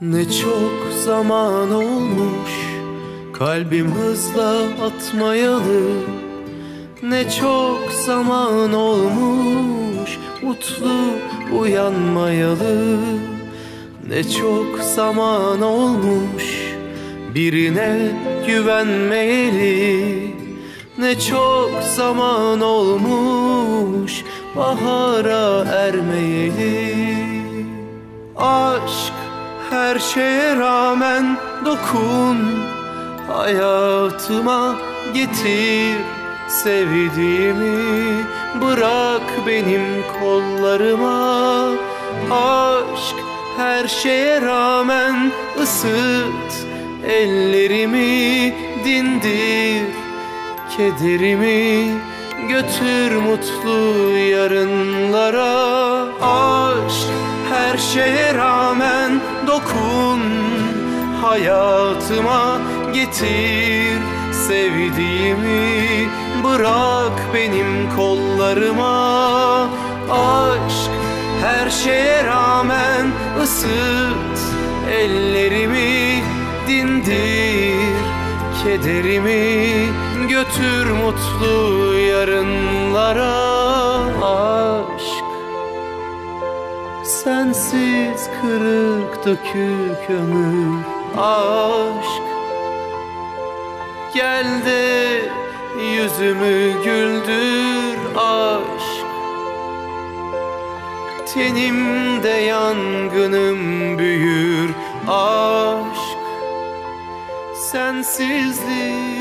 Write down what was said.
Ne çok zaman olmuş Kalbim hızla atmayalı. Ne çok zaman olmuş Mutlu uyanmayalı. Ne çok zaman olmuş Birine güvenmeyeli. Ne çok zaman olmuş Bahara ermeyeli her şeye rağmen dokun. Hayatıma getir sevdiğimi Bırak benim kollarıma. Aşk her şeye rağmen ısıt Ellerimi dindir Kederimi. Götür mutlu yarınlara. Aşk her şeye dokun Hayatıma getir. Sevdiğimi Bırak benim kollarıma. Aşk her şeye rağmen ısıt. Ellerimi dindir. Kederimi götür mutlu yarınlara Sensiz kırık dökük ömür aşk. Gel de yüzümü güldür aşk. Tenimde yangınım büyür aşk. Sensizlik